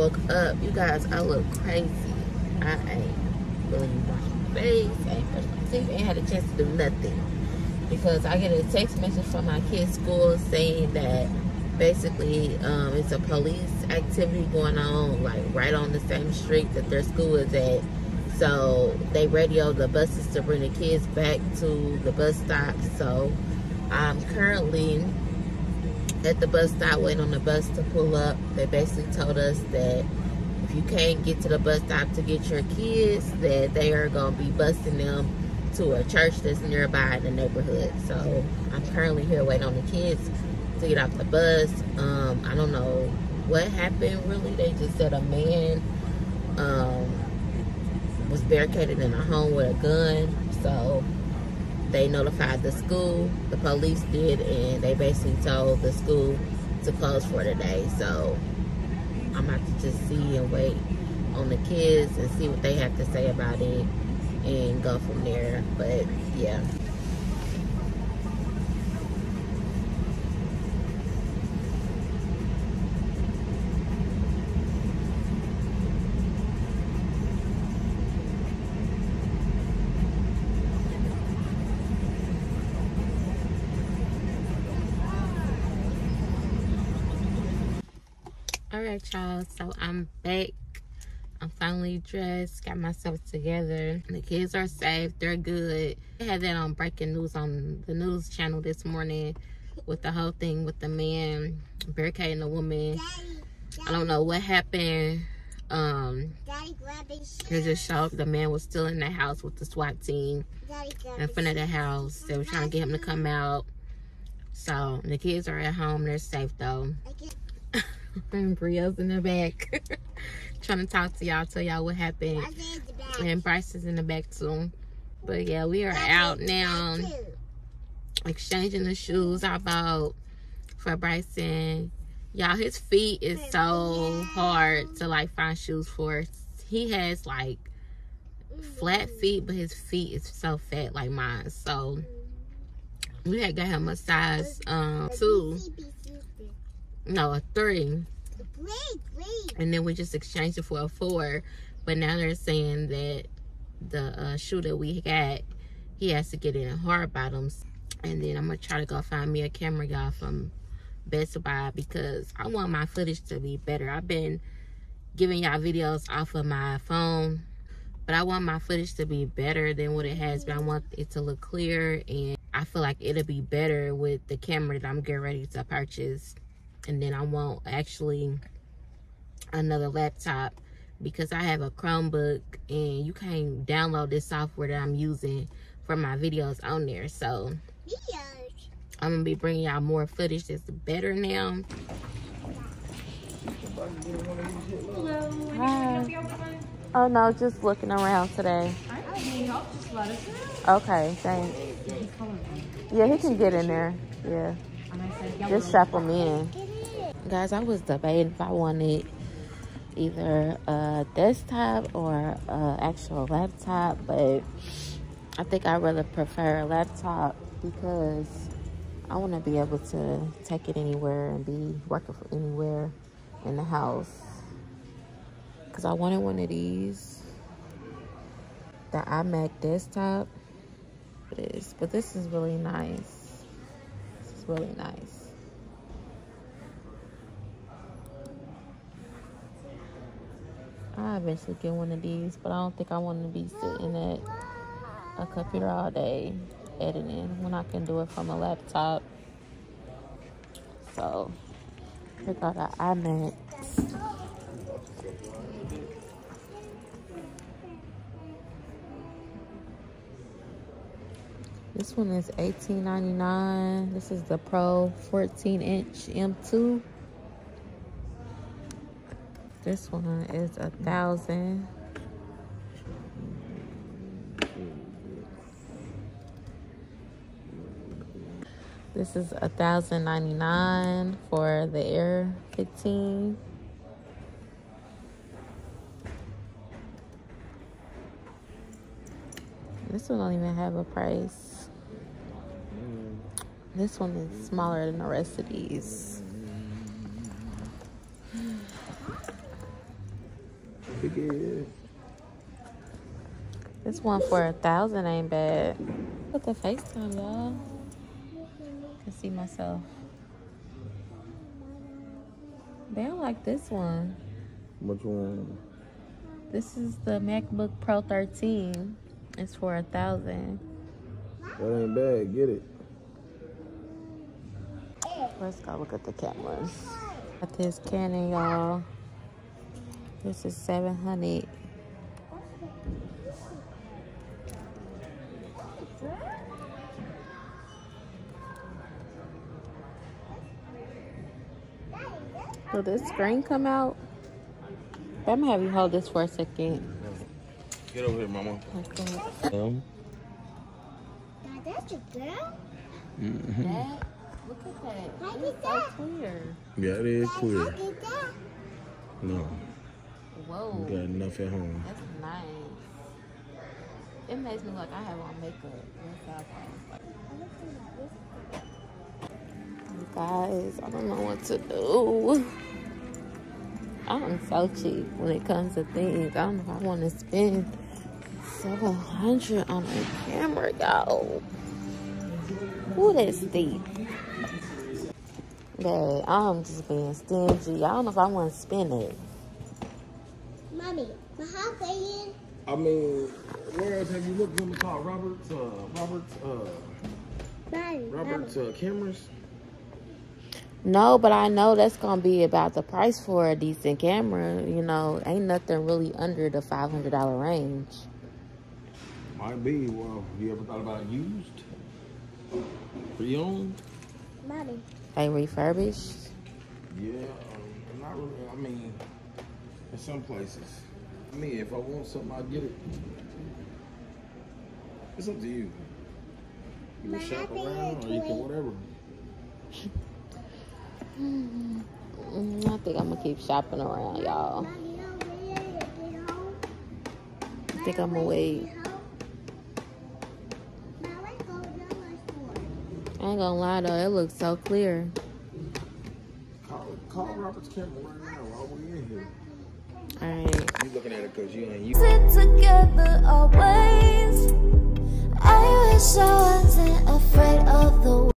up. You guys, I look crazy. I ain't really washed my face, I ain't brushed my teeth, ain't had a chance to do nothing. Because I get a text message from my kid's school saying that basically um, it's a police activity going on, like right on the same street that their school is at. So they radio the buses to bring the kids back to the bus stop. So I'm currently at the bus stop waiting on the bus to pull up. They basically told us that if you can't get to the bus stop to get your kids, that they are going to be busing them to a church that's nearby in the neighborhood. So I'm currently here waiting on the kids to get off the bus. Um, I don't know what happened really. They just said a man um, was barricaded in a home with a gun. So they notified the school, the police did, and they basically told the school to close for the day. So I'm about to just see and wait on the kids and see what they have to say about it and go from there. But yeah. Right y'all? So i'm back. I'm finally dressed got myself together. The kids are safe. They're good. I had that on breaking news on the news channel this morning with the whole thing with the man barricading the woman. I don't know what happened. Um it just showed the man was still in the house with the swat team in front of the house. They were trying to get him to come out. So the kids are at home. They're safe though and Bria's in the back trying to talk to y'all, tell y'all what happened. And Bryce is in the back too. But yeah, we are out now exchanging the shoes I bought for Bryson. Y'all, his feet is so hard to like find shoes for. He has like flat feet, but his feet is so fat like mine. So we had got him a size um two no, a three. And then we just exchanged it for a four. But now they're saying that the uh, shoe that we got, he has to get it in hard bottoms. And then I'm going to try to go find me a camera, y'all, from Best Buy because I want my footage to be better. I've been giving y'all videos off of my phone, but I want my footage to be better than what it has been. I want it to look clear, and I feel like it'll be better with the camera that I'm getting ready to purchase and then I want actually another laptop because I have a Chromebook and you can't download this software that I'm using for my videos on there. So I'm gonna be bringing y'all more footage that's better now. Hello. Hi. Oh no, just looking around today. Okay, thanks. Yeah, he can get in there. Yeah. Just strap him in guys i was debating if i wanted either a desktop or a actual laptop but i think i rather prefer a laptop because i want to be able to take it anywhere and be working from anywhere in the house. Because i wanted one of these the imac desktop is but this is really nice. This is really nice I eventually get one of these, but I don't think I want to be sitting at a computer all day editing when I can do it from a laptop. So, here got an iMac. This one is $18.99. This is the Pro 14 inch M2. This one is a thousand. This is a thousand ninety nine for the Air 15. This one don't even have a price. This one is smaller than the rest of these. Big This one for a thousand ain't bad. Put the FaceTime, y'all. Can see myself. They don't like this one. Which one? This is the MacBook Pro 13. It's for a thousand. That ain't bad. Get it. Let's go look at the cameras. Got this Canon, y'all. This is 700. Will this screen come out? I'm gonna have you hold this for a second. Get over here, mama. Okay. Um, Now that's a girl. mhm. That, look at that. Look It's at so that. clear. Yeah, it is clear. Look at that. No, Whoa. you got enough at home. That's nice. It makes me like I have on makeup. You Guys, I don't know what to do. I'm so cheap when it comes to things. I don't know if I want to spend 700 on a camera, y'all. Ooh, that's steep. Babe, I'm just being stingy. I don't know if I want to spend it. Mommy, my house in. I mean, where else have you looked? What called Robert's? Uh, Robert's. Uh, Mommy, Robert's uh, cameras. No, but I know that's gonna be about the price for a decent camera. You know, ain't nothing really under the five hundred dollar range. Might be. Well, you ever thought about used? Pre-owned? Mommy. They refurbished. Yeah, um, not really. I mean, in some places. I mean, if I want something, I'll get it. It's up to you. You can shop around, or you can whatever. Mm, I think I'm gonna keep shopping around, y'all. Mommy, over here, get home. I think I'm gonna wait. Now let's go to the store. I ain't gonna lie though, it looks so clear. Call, call Robert's camera right now while we're in here. All right. You looking at it because you ain't you. sit together always. I wish I wasn't afraid of the